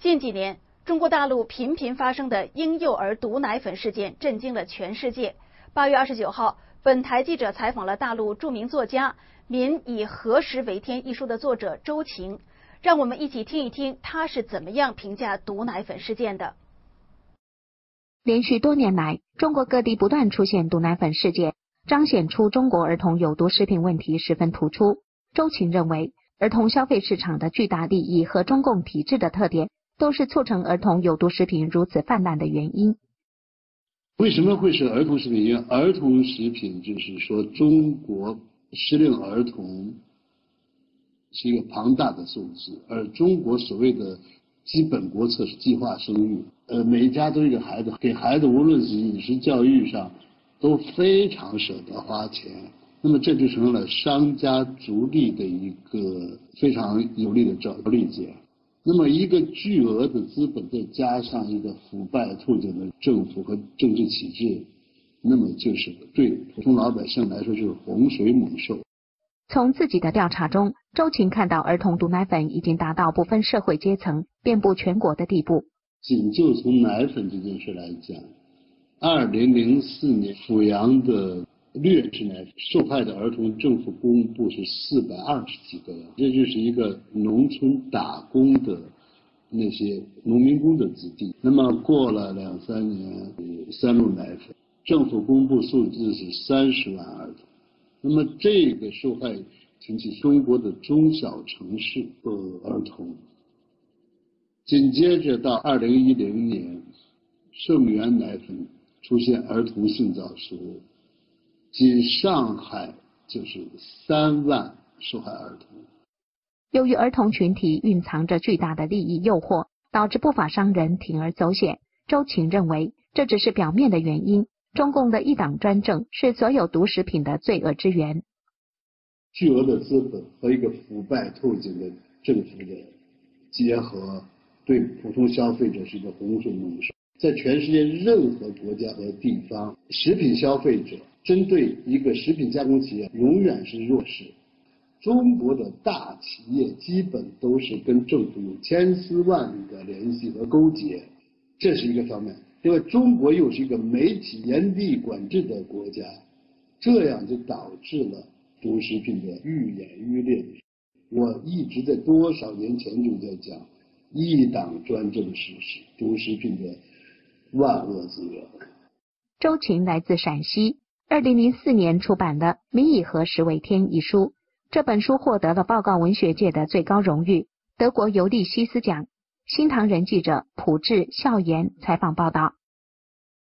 近几年，中国大陆频频发生的婴幼儿毒奶粉事件震惊了全世界。八月二十九号，本台记者采访了大陆著名作家《民以何时为天》一书的作者周晴，让我们一起听一听他是怎么样评价毒奶粉事件的。连续多年来，中国各地不断出现毒奶粉事件，彰显出中国儿童有毒食品问题十分突出。周晴认为，儿童消费市场的巨大利益和中共体制的特点，都是促成儿童有毒食品如此泛滥的原因。为什么会是儿童食品？因为儿童食品就是说，中国适龄儿童是一个庞大的数字，而中国所谓的基本国策是计划生育，呃，每一家都有孩子，给孩子无论是饮食教育上都非常舍得花钱。那么这就成了商家逐利的一个非常有利的着力点。那么一个巨额的资本，再加上一个腐败透顶的政府和政治体制，那么就是对普通老百姓来说就是洪水猛兽。从自己的调查中，周琴看到儿童毒奶粉已经达到不分社会阶层、遍布全国的地步。仅就从奶粉这件事来讲，二零零四年阜阳的。劣质奶粉受害的儿童，政府公布是四百二十几个，这就是一个农村打工的那些农民工的子弟。那么过了两三年，三鹿奶粉政府公布数字是三十万儿童。那么这个受害群体，中国的中小城市的儿童。紧接着到二零一零年，圣元奶粉出现儿童性早熟。仅上海就是三万受害儿童。由于儿童群体蕴藏着巨大的利益诱惑，导致不法商人铤而走险。周晴认为，这只是表面的原因。中共的一党专政是所有毒食品的罪恶之源。巨额的资本和一个腐败透顶的政府的结合，对普通消费者是一个洪水猛兽。在全世界任何国家和地方，食品消费者。针对一个食品加工企业，永远是弱势。中国的大企业基本都是跟政府有千丝万缕的联系和勾结，这是一个方面。因为中国又是一个媒体严厉管制的国家，这样就导致了毒食品的愈演愈烈。我一直在多少年前就在讲，一党专政是毒食品的万恶之源。周群来自陕西。二零零四年出版的《民以何时为天》一书，这本书获得了报告文学界的最高荣誉——德国尤利西斯奖。新唐人记者朴志、笑言采访报道。